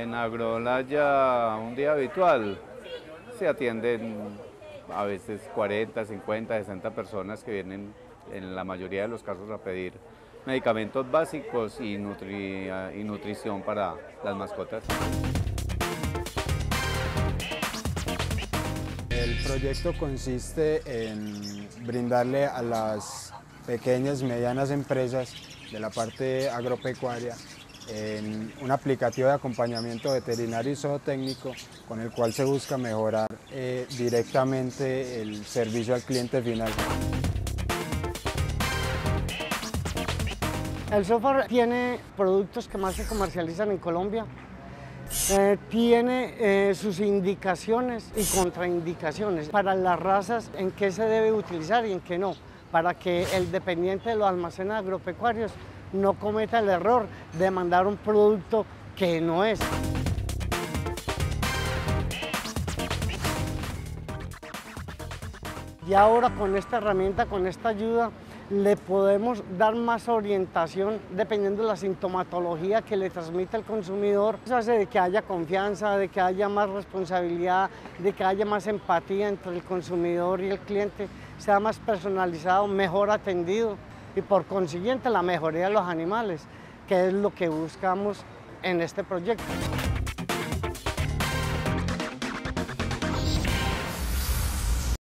En Agrolaya, un día habitual, se atienden a veces 40, 50, 60 personas que vienen en la mayoría de los casos a pedir medicamentos básicos y, y nutrición para las mascotas. El proyecto consiste en brindarle a las pequeñas y medianas empresas de la parte agropecuaria en un aplicativo de acompañamiento veterinario y zootécnico con el cual se busca mejorar eh, directamente el servicio al cliente final. El software tiene productos que más se comercializan en Colombia. Eh, tiene eh, sus indicaciones y contraindicaciones para las razas en qué se debe utilizar y en qué no, para que el dependiente de los almacenes agropecuarios no cometa el error de mandar un producto que no es. Y ahora con esta herramienta, con esta ayuda, le podemos dar más orientación dependiendo de la sintomatología que le transmite el consumidor. Eso hace de que haya confianza, de que haya más responsabilidad, de que haya más empatía entre el consumidor y el cliente, sea más personalizado, mejor atendido y por consiguiente la mejoría de los animales, que es lo que buscamos en este proyecto.